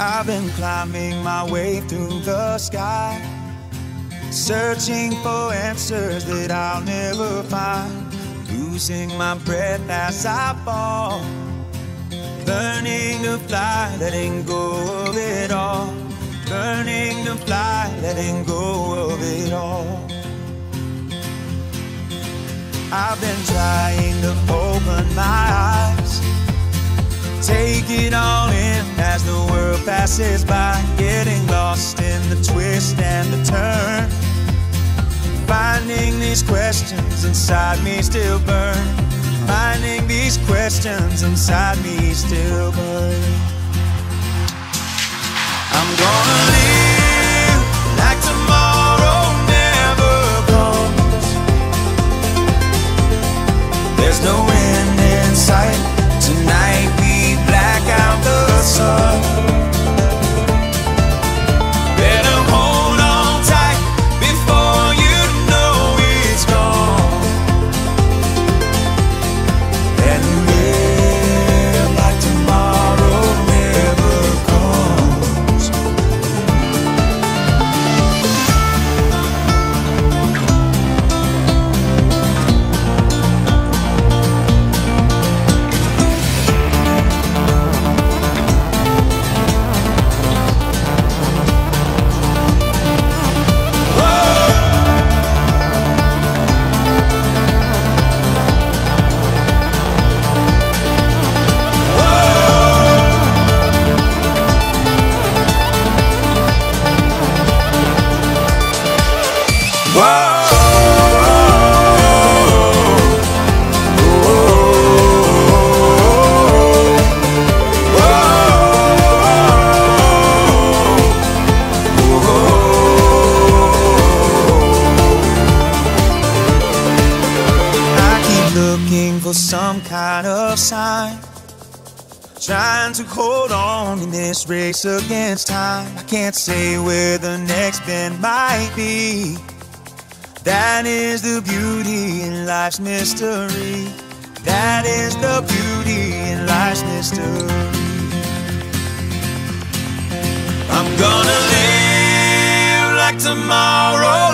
I've been climbing my way through the sky, searching for answers that I'll never find, losing my breath as I fall, learning to fly, letting go of it all, learning to fly, letting go of it all. I've been trying to open my eyes, take it all passes by, getting lost in the twist and the turn. Finding these questions inside me still burn. Finding these questions inside me still burn. I'm gonna live looking for some kind of sign. Trying to hold on in this race against time. I can't say where the next bend might be. That is the beauty in life's mystery. That is the beauty in life's mystery. I'm gonna live like tomorrow